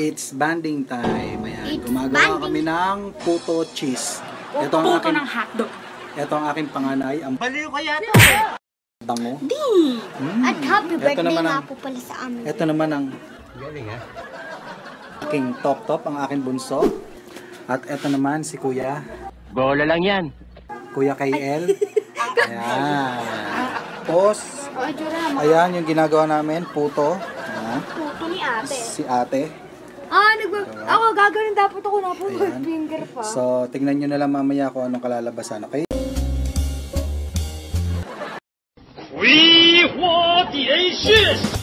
It's banding time. Ayan. It's Gumagawa banding. kami ng puto cheese. Ito ang Puto aking, ng hotdog. ito ang aking panganay. Ang Baliw kaya to. dango. Di. Mm. At happy Ito birthday naman nga po pala sa amin. Ito naman ang Galing ha. aking top-top, ang aking bunso. At ito naman si Kuya. Bola lang yan. Kuya KL. Ayan. Tapos, O, naman. ayan yung ginagawa namin, puto. Ayan. Puto ni ate. Si ate. Ah, nagwa... Diba? Ako, gagawin dapat ako na po finger pa. So, tingnan nyo na lang mamaya kung anong kalalabasan, okay? Hui Huo Dian Shi!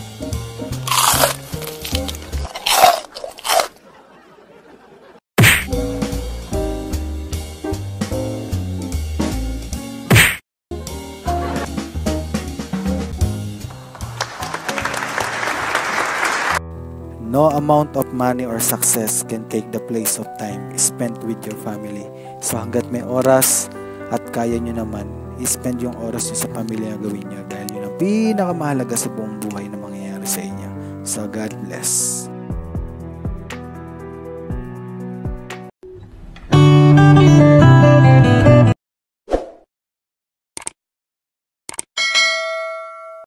No amount of money or success can take the place of time spent with your family. So hanggat may oras at kaya nyo naman, i-spend yung oras nyo sa pamilya gawin nyo dahil yun ang pinakamahalaga sa buong buhay na mangyayari sa inyo. So God bless.